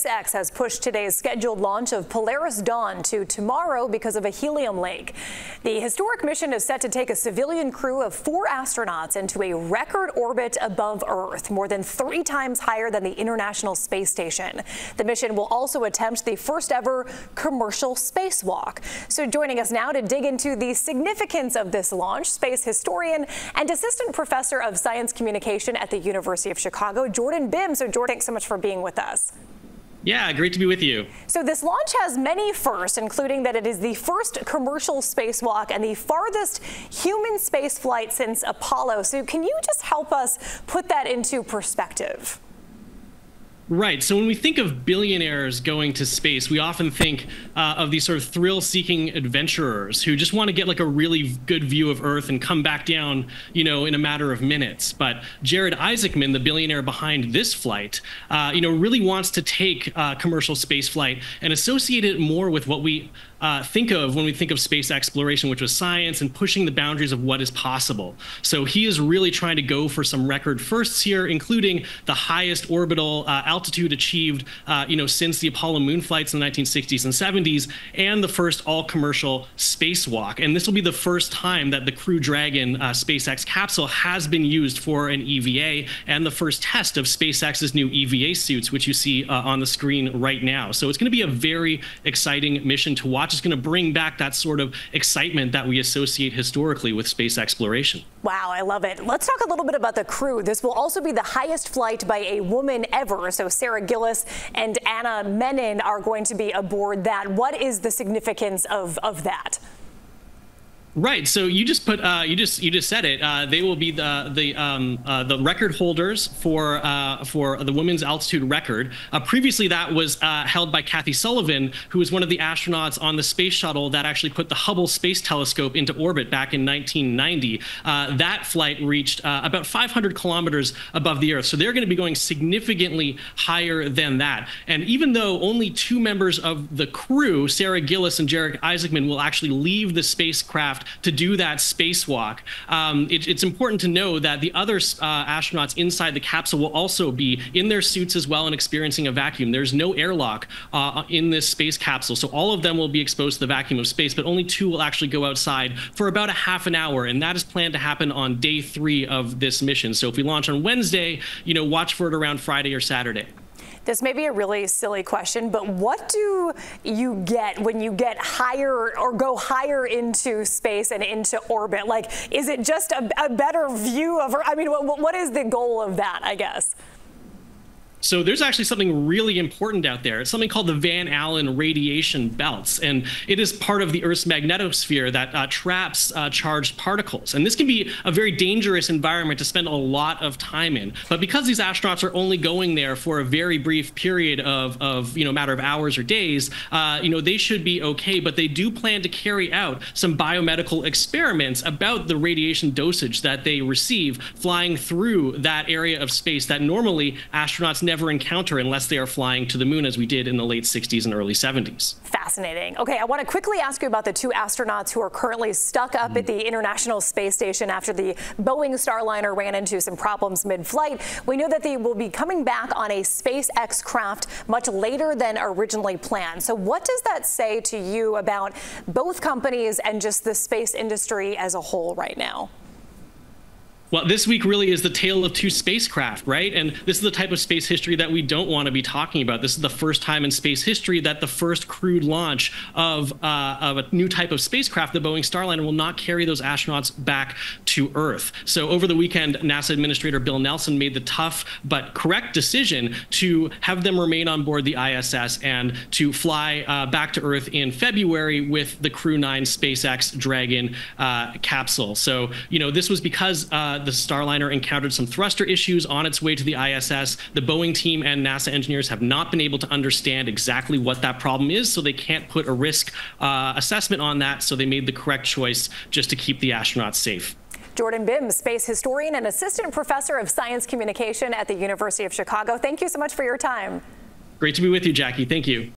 SpaceX has pushed today's scheduled launch of Polaris Dawn to tomorrow because of a helium leak. The historic mission is set to take a civilian crew of four astronauts into a record orbit above Earth, more than three times higher than the International Space Station. The mission will also attempt the first ever commercial spacewalk. So joining us now to dig into the significance of this launch, space historian and assistant professor of science communication at the University of Chicago, Jordan Bimm. So Jordan, thanks so much for being with us. Yeah, great to be with you. So this launch has many firsts, including that it is the first commercial spacewalk and the farthest human space flight since Apollo. So can you just help us put that into perspective? Right. So when we think of billionaires going to space, we often think uh, of these sort of thrill-seeking adventurers who just want to get like a really good view of Earth and come back down, you know, in a matter of minutes. But Jared Isaacman, the billionaire behind this flight, uh, you know, really wants to take uh, commercial space flight and associate it more with what we uh, think of when we think of space exploration, which was science and pushing the boundaries of what is possible. So he is really trying to go for some record firsts here, including the highest orbital uh, altitude achieved, uh, you know, since the Apollo moon flights in the 1960s and 70s, and the first all-commercial spacewalk. And this will be the first time that the Crew Dragon uh, SpaceX capsule has been used for an EVA, and the first test of SpaceX's new EVA suits, which you see uh, on the screen right now. So it's going to be a very exciting mission to watch It's going to bring back that sort of excitement that we associate historically with space exploration. Wow, I love it. Let's talk a little bit about the crew. This will also be the highest flight by a woman ever. So Sarah Gillis and Anna Menon are going to be aboard that. What is the significance of, of that? Right. So you just put uh, you just you just said it. Uh, they will be the the um, uh, the record holders for uh, for the women's altitude record. Uh, previously, that was uh, held by Kathy Sullivan, who was one of the astronauts on the space shuttle that actually put the Hubble Space Telescope into orbit back in 1990. that flight reached about 500 kilometers above the Earth. So they're going to be going significantly higher than that. And even though only two members of the crew, Sarah Gillis and Jared Isaacman, will actually leave the spacecraft to do that spacewalk. Um, it, it's important to know that the other uh, astronauts inside the capsule will also be in their suits as well and experiencing a vacuum. There's no airlock uh, in this space capsule, so all of them will be exposed to the vacuum of space, but only two will actually go outside for about a half an hour, and that is planned to happen on day three of this mission. So if we launch on Wednesday, you know, watch for it around Friday or Saturday. This may be a really silly question, but what do you get when you get higher or go higher into space and into orbit? Like, is it just a, a better view of, I mean, what, what is the goal of that, I guess? So there's actually something really important out there. It's something called the Van Allen radiation belts, and it is part of the Earth's magnetosphere that uh, traps uh, charged particles. And this can be a very dangerous environment to spend a lot of time in. But because these astronauts are only going there for a very brief period of, of you know, matter of hours or days, uh, you know, they should be okay. But they do plan to carry out some biomedical experiments about the radiation dosage that they receive flying through that area of space that normally astronauts never encounter unless they are flying to the moon, as we did in the late 60s and early 70s. Fascinating. Okay, I want to quickly ask you about the two astronauts who are currently stuck up mm. at the International Space Station after the Boeing Starliner ran into some problems mid-flight. We know that they will be coming back on a SpaceX craft much later than originally planned. So what does that say to you about both companies and just the space industry as a whole right now? Well, this week really is the tale of two spacecraft, right? And this is the type of space history that we don't want to be talking about. This is the first time in space history that the first crewed launch of, uh, of a new type of spacecraft, the Boeing Starliner, will not carry those astronauts back to Earth. So over the weekend, NASA Administrator Bill Nelson made the tough but correct decision to have them remain on board the ISS and to fly uh, back to Earth in February with the Crew 9 SpaceX Dragon uh, capsule. So, you know, this was because uh, the Starliner encountered some thruster issues on its way to the ISS. The Boeing team and NASA engineers have not been able to understand exactly what that problem is, so they can't put a risk uh, assessment on that. So they made the correct choice just to keep the astronauts safe. Jordan Bimm, space historian and assistant professor of science communication at the University of Chicago. Thank you so much for your time. Great to be with you, Jackie. Thank you.